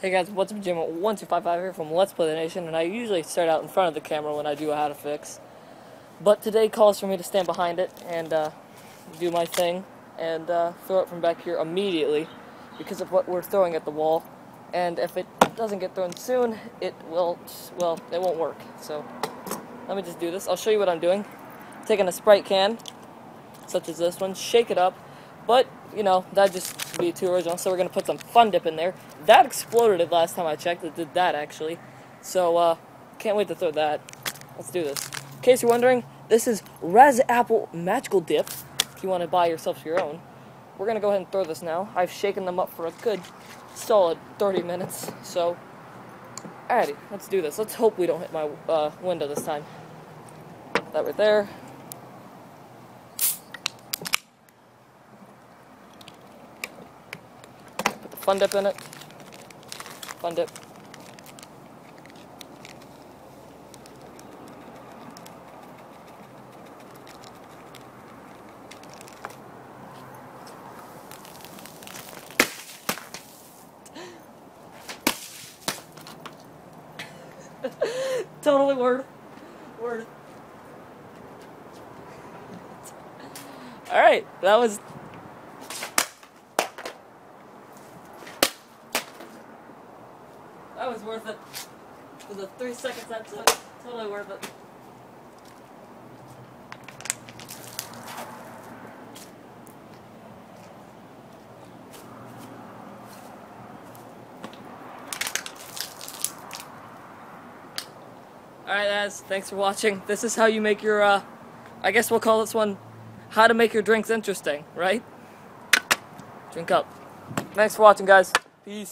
Hey guys, what's up, Jim? 1255 here from Let's Play the Nation, and I usually start out in front of the camera when I do a how to fix. But today calls for me to stand behind it and uh, do my thing and uh, throw it from back here immediately because of what we're throwing at the wall. And if it doesn't get thrown soon, it will, well, it won't work. So let me just do this. I'll show you what I'm doing. Taking a Sprite can, such as this one, shake it up, but you know, that just be too original. So we're gonna put some Fun Dip in there. That exploded it last time I checked. It did that actually. So uh, can't wait to throw that. Let's do this. In case you're wondering, this is Razz Apple Magical Dip. If you want to buy yourself your own, we're gonna go ahead and throw this now. I've shaken them up for a good solid 30 minutes. So, alrighty, let's do this. Let's hope we don't hit my uh, window this time. That right there. Put the fun dip in it. Fun dip. totally word. Word. Alright, that was That was worth it. For the three seconds that took. Totally worth it. Alright guys, thanks for watching. This is how you make your, uh, I guess we'll call this one, how to make your drinks interesting, right? Drink up. Thanks for watching guys. Peace.